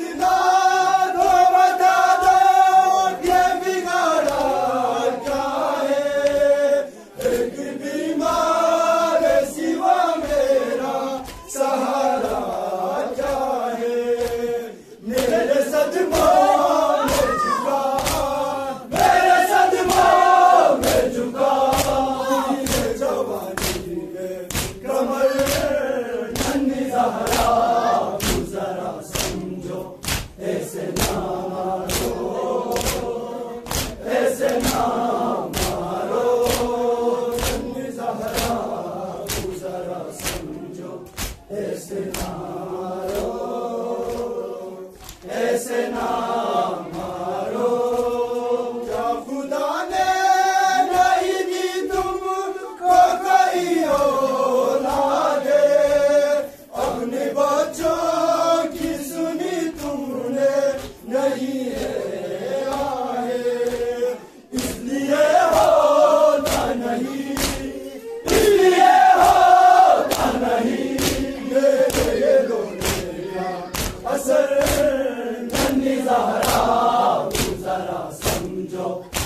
Medina. angel.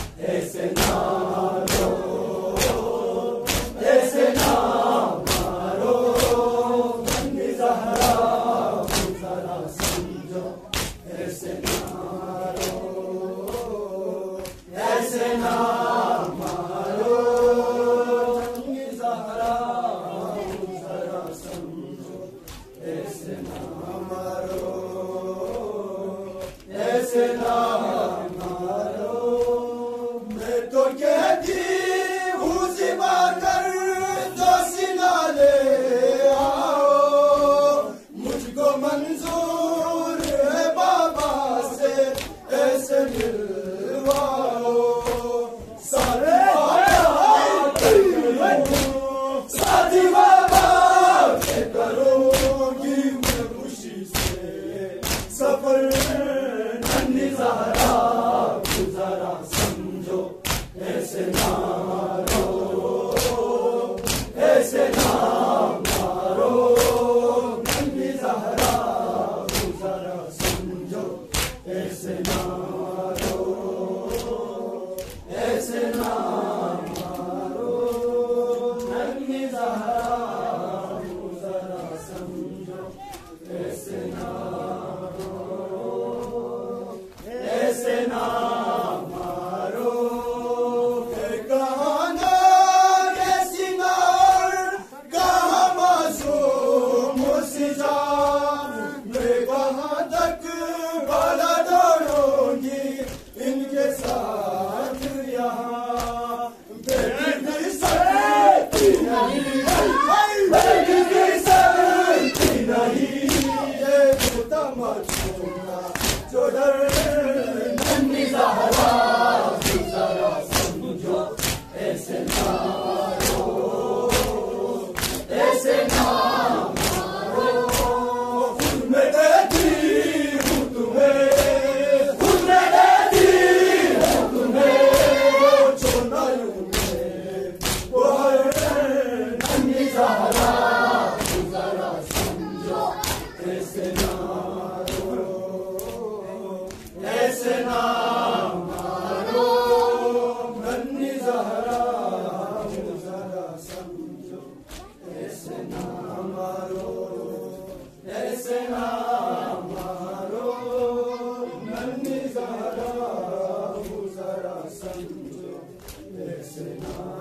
Esen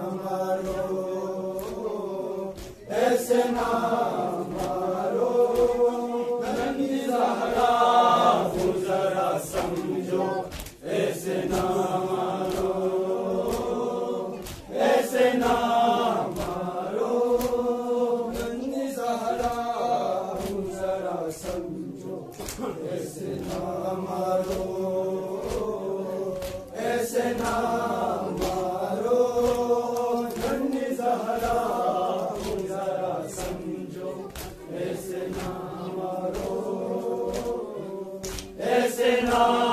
amaro, esen amaro. Amen.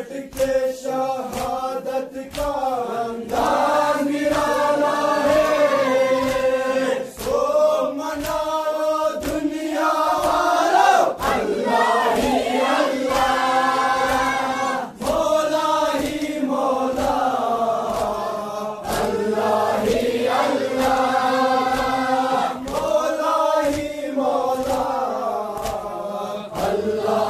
کٹ کے شہادت کا رمضان ہے۔ سو دنیا والو اللہ ہی اللہ۔ مولا ہی مولا۔ اللہ ہی اللہ۔ مولا ہی مولا۔ اللہ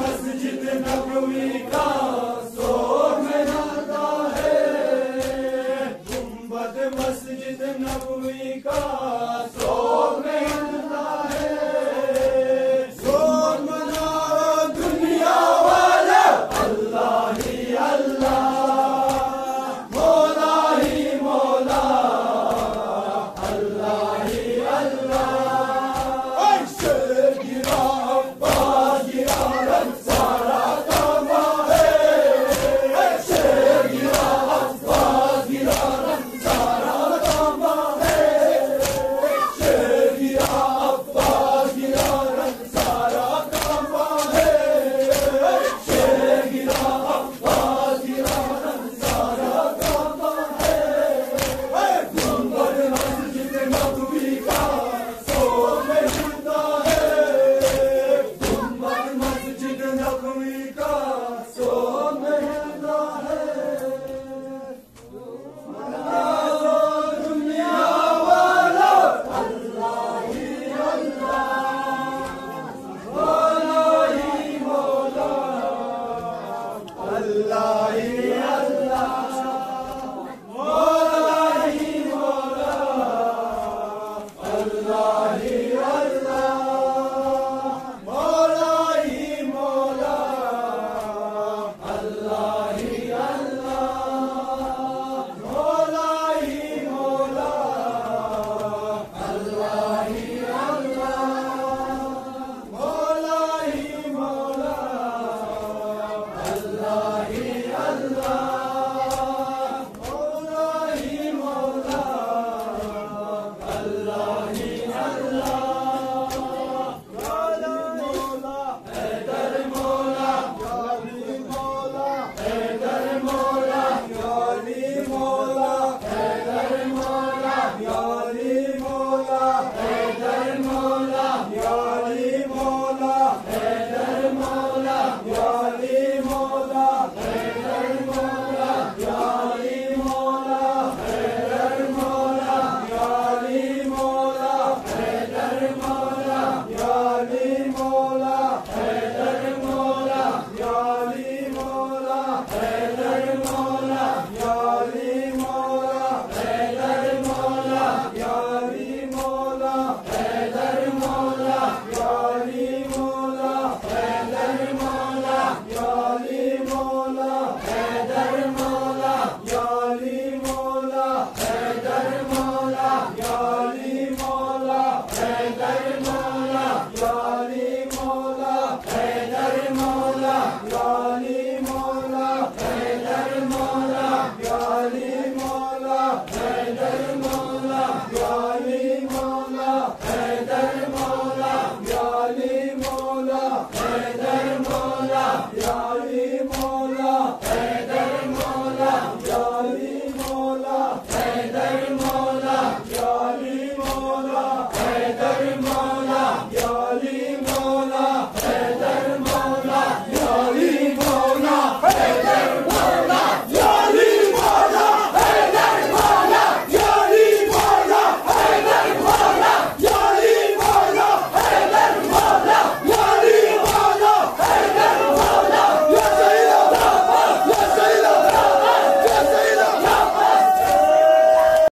Allah